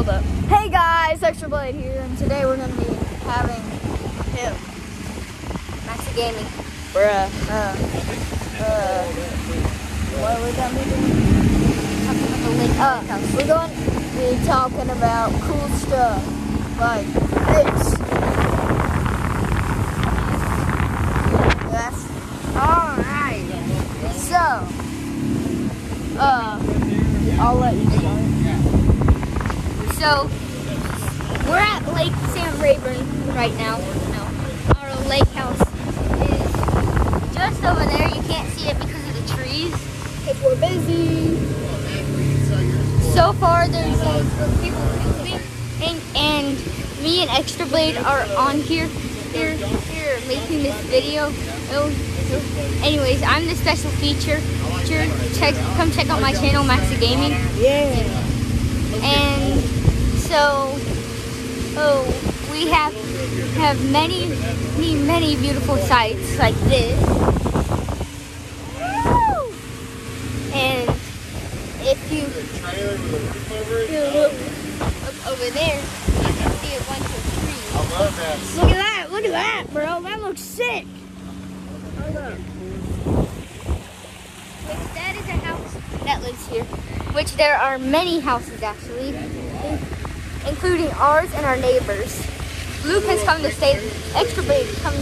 Hold up. Hey guys, Extra Blade here, and today we're gonna be having him. Maxah Gaming. Bruh. Uh, uh, what are we gonna be doing? Talking about the lake Uh, we're going to be talking about cool stuff like this. Yes. Alright. So, uh, I'll let you start. So, we're at Lake Sam Rayburn right now. No, our lake house is just over there. You can't see it because of the trees. If we're busy. So far, there's like people filming, and, and me and Extra Blade are on here, here, here, making this video. Oh, oh. Anyways, I'm the special feature. feature. Check, come check out my channel, Maxah Gaming. Yeah. And so, oh, we have have many, many, many beautiful sights like this. Woo! And if you you look up over there, you can see a bunch of trees. Look at that. Look at that, bro. That looks sick. Which that is a house that lives here. Which there are many houses actually, including ours and our neighbors. Luke has come to stay. Extra Blade come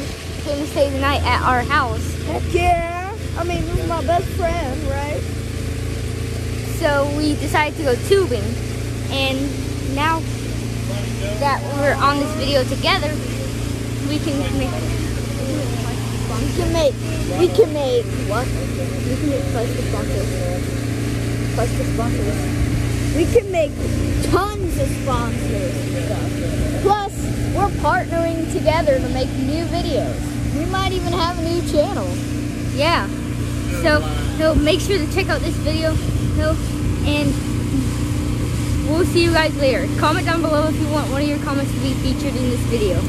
came to stay the night at our house. Heck yeah. I mean, this is my best friend, right? So we decided to go tubing. And now that we're on this video together, we can make We can make, we can make, what? We can make plastic sponsors. Plastic sponsors. We can make tons of sponsors. Plus, we're partnering together to make new videos. We might even have a new channel. Yeah. So, so make sure to check out this video. So, and we'll see you guys later. Comment down below if you want one of your comments to be featured in this video.